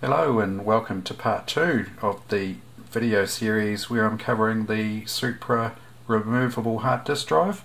Hello and welcome to part two of the video series where I'm covering the Supra removable hard disk drive.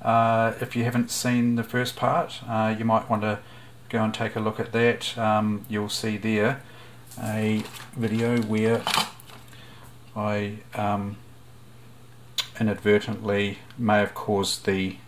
Uh, if you haven't seen the first part uh, you might want to go and take a look at that. Um, you'll see there a video where I um, inadvertently may have caused the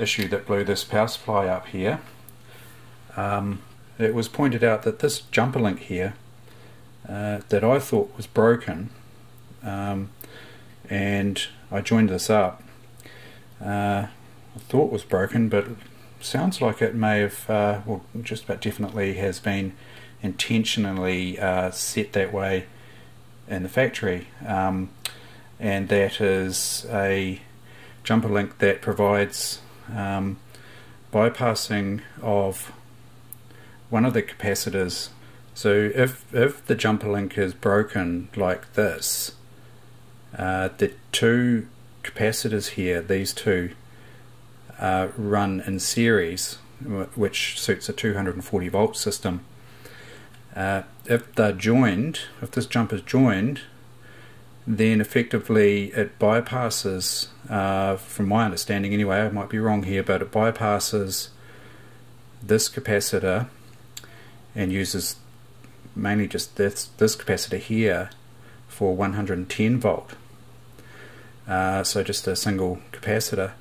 issue that blew this power supply up here. Um, it was pointed out that this jumper link here uh, that I thought was broken um, and I joined this up. Uh, I thought was broken but sounds like it may have uh, well just about definitely has been intentionally uh, set that way in the factory. Um, and that is a jumper link that provides um, bypassing of one of the capacitors. So if, if the jumper link is broken like this uh, the two capacitors here these two uh, run in series which suits a 240 volt system. Uh, if they're joined if this jumper is joined then effectively it bypasses uh, from my understanding anyway I might be wrong here but it bypasses this capacitor and uses mainly just this, this capacitor here for 110 volt. Uh, so just a single capacitor.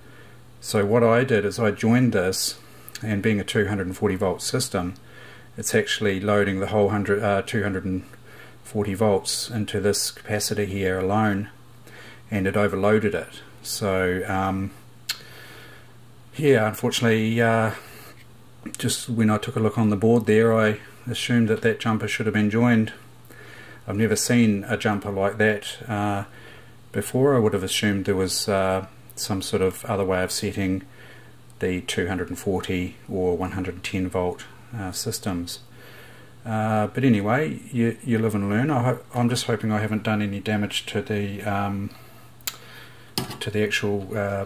So what I did is I joined this and being a 240 volt system it's actually loading the whole 100, uh, 240 volts into this capacitor here alone and it overloaded it. So um, unfortunately uh, just when I took a look on the board there I assumed that that jumper should have been joined. I've never seen a jumper like that uh, before. I would have assumed there was uh, some sort of other way of setting the 240 or 110 volt uh, systems. Uh, but anyway, you, you live and learn. I am just hoping I haven't done any damage to the um, to the actual uh,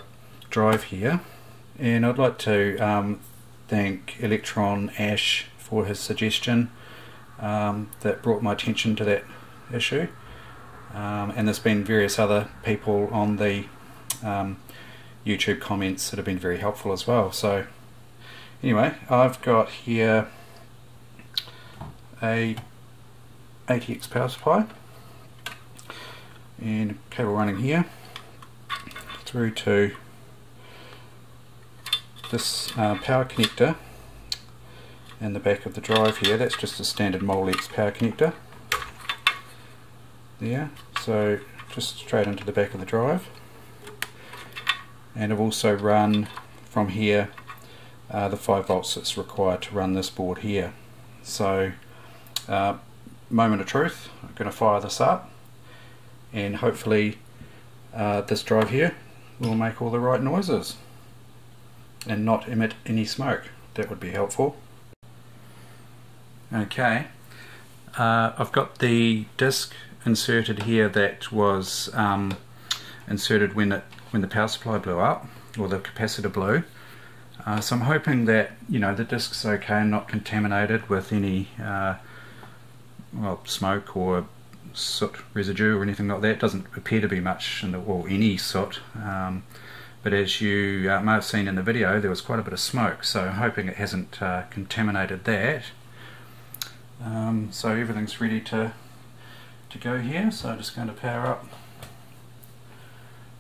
drive here. And I'd like to um, thank Electron Ash for his suggestion um, that brought my attention to that issue. Um, and there's been various other people on the um, YouTube comments that have been very helpful as well. So anyway, I've got here a ATX power supply and cable running here through to this uh, power connector in the back of the drive here. That's just a standard Molex power connector. There, so just straight into the back of the drive. And I've also run from here uh, the 5 volts that's required to run this board here. So, uh, moment of truth, I'm going to fire this up and hopefully uh, this drive here will make all the right noises and not emit any smoke. That would be helpful. Okay, uh, I've got the disc inserted here that was um, inserted when it when the power supply blew up or the capacitor blew. Uh, so I'm hoping that you know the disc's okay and not contaminated with any uh, well smoke or soot residue or anything like that. Doesn't appear to be much in the or any soot. Um, but as you uh, may have seen in the video there was quite a bit of smoke so I'm hoping it hasn't uh, contaminated that. Um, so everything's ready to to go here. So I'm just going to power up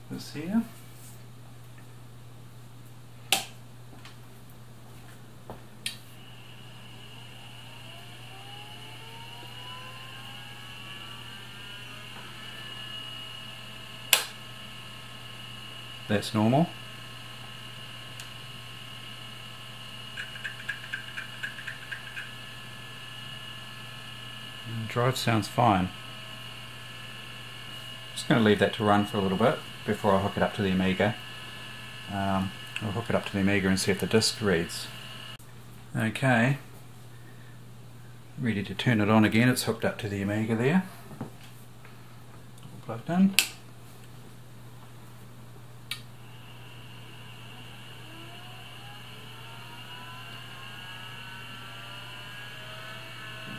this here that's normal drive sounds fine. Just going to leave that to run for a little bit before I hook it up to the Amiga. Um, I'll hook it up to the Amiga and see if the disc reads. Okay, ready to turn it on again. It's hooked up to the Amiga there. Plugged in.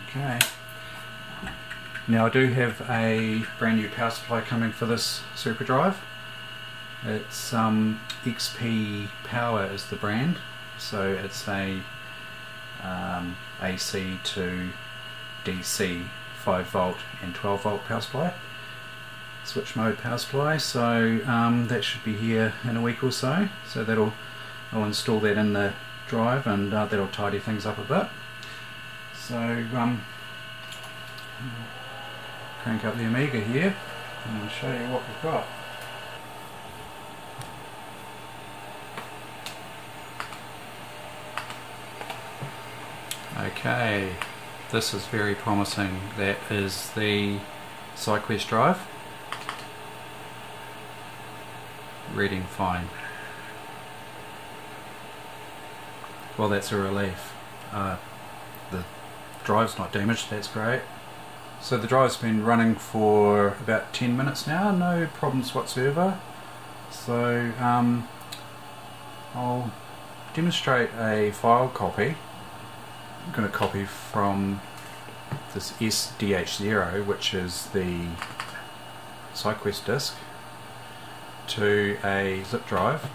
Okay. Now I do have a brand new power supply coming for this Supra Drive. It's um, XP Power is the brand, so it's a um, AC to DC 5 volt and 12 volt power supply. Switch mode power supply. So um, that should be here in a week or so. So that'll I'll install that in the drive and uh, that'll tidy things up a bit. So um, crank up the Amiga here and show you what we've got okay this is very promising that is the SyQuest drive reading fine. Well that's a relief. Uh, the drive's not damaged, that's great. So the drive's been running for about 10 minutes now, no problems whatsoever. So um, I'll demonstrate a file copy. I'm going to copy from this SDH0 which is the SyQuest disk to a zip drive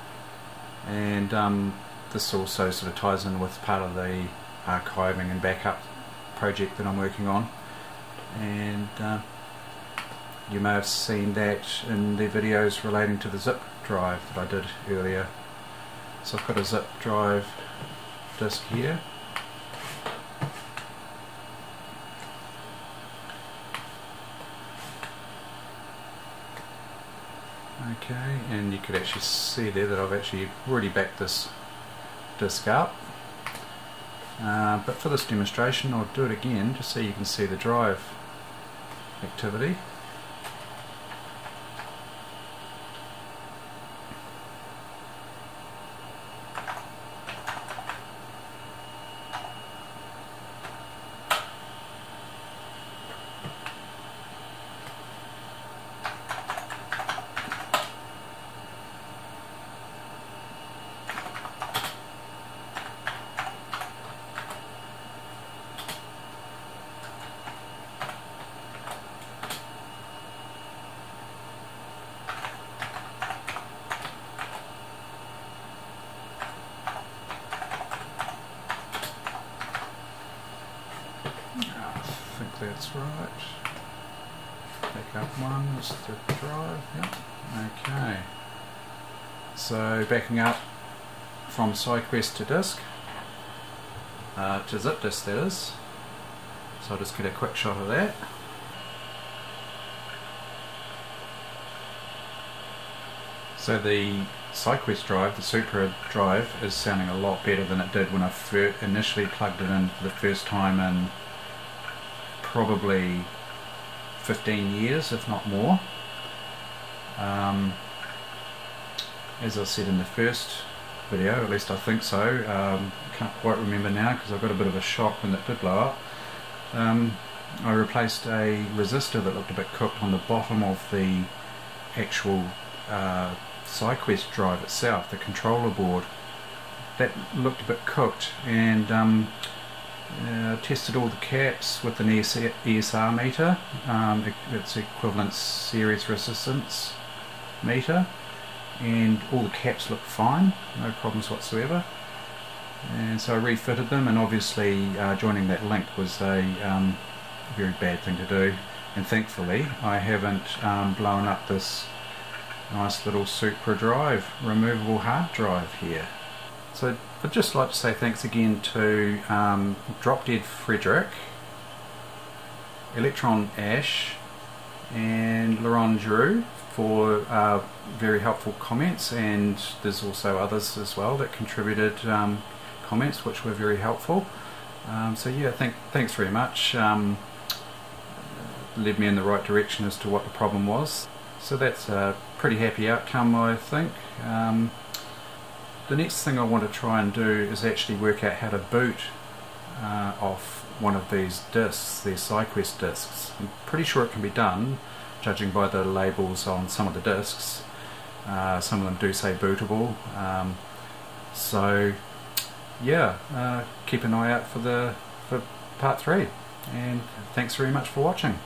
and um, this also sort of ties in with part of the archiving and backup project that I'm working on and uh, you may have seen that in the videos relating to the zip drive that I did earlier. So I've got a zip drive disk here. Okay and you could actually see there that I've actually already backed this disc up. Uh, but for this demonstration I'll do it again just so you can see the drive activity that's right. Back up one is the drive, yep. Okay. So backing up from SyQuest to disk, uh, to zip disk that is. So I'll just get a quick shot of that. So the SyQuest drive, the Supra drive, is sounding a lot better than it did when I initially plugged it in for the first time in probably 15 years, if not more. Um, as I said in the first video, at least I think so, um, can't quite remember now because I got a bit of a shock when it did blow up. Um, I replaced a resistor that looked a bit cooked on the bottom of the actual uh, drive itself, the controller board. That looked a bit cooked and um, uh, tested all the caps with an ESR meter, um, its equivalent series resistance meter, and all the caps looked fine, no problems whatsoever. And so I refitted them, and obviously uh, joining that link was a um, very bad thing to do. And thankfully, I haven't um, blown up this nice little Supra drive, removable hard drive here. So I'd just like to say thanks again to um, Drop Dead Frederick, Electron Ash, and Laron Drew for uh, very helpful comments, and there's also others as well that contributed um, comments which were very helpful. Um, so yeah, thank, thanks very much. Um, led me in the right direction as to what the problem was. So that's a pretty happy outcome, I think. The next thing I want to try and do is actually work out how to boot uh, off one of these discs, these SyQuest discs. I'm pretty sure it can be done, judging by the labels on some of the discs. Uh, some of them do say bootable. Um, so yeah, uh, keep an eye out for the for part three. And thanks very much for watching.